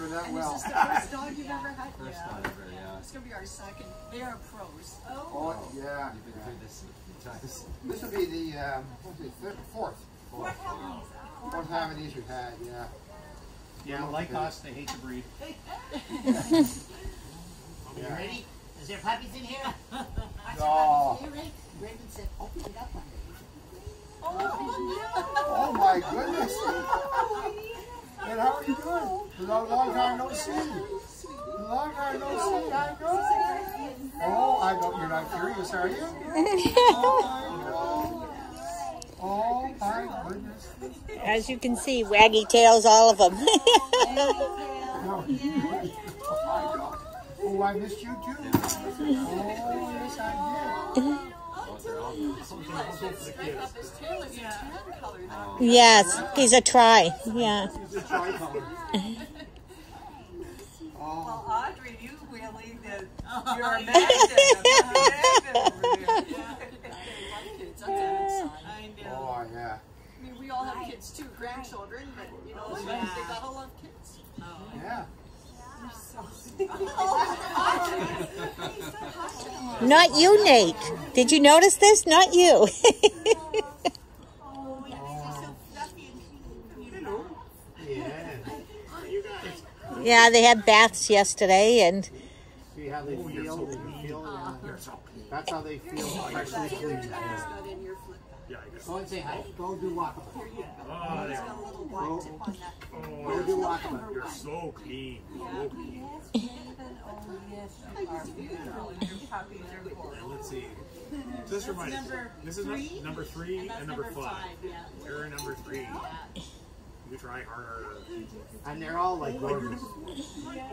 remember that And well. this is the first dog you've ever had? First Yeah. time ever, yeah. It's gonna be our second. They are pros. Oh, yeah. You've been through this a few times. This will be the, um, what's third, fourth. Fourth, wow. Fourth time these we've had, yeah. Yeah, like us, they hate to breed. are You ready? Is there puppies in here? Oh, Here, Ray. Raymond said, open it up one day. oh my goodness. And how are you doing? It's a long time no see. Long time no see. You doing? Oh, I know you're not curious, are you? Oh, I know. Oh my goodness. As you can see, waggy tails, all of them. Oh, my. Oh, I missed you too. Oh, yes, I did. Yes, he's a try. Yeah. It's a tricolor. Well, Audrey, you really did. You're a magnet. A oh, yeah. I mean, we all have kids too, grandchildren, but you know, they gotta love kids. Oh, Yeah. Not you, Nate. Did you notice this? Not you. Yeah. yeah, they had baths yesterday, and See how they feel? They feel. That's how they feel freshly clean. Got in your flip. Go and say hi. Go do walkabout. Oh, there's got a little white tip. Go do walkabout. You're so clean. Oh, yes, you are beautiful. Your puppies are cool. Let's see. This reminds number This is three, num- number three and, That's number, number five. five, yeah. You're number three. You try harder. And they're all like oh gorgeous.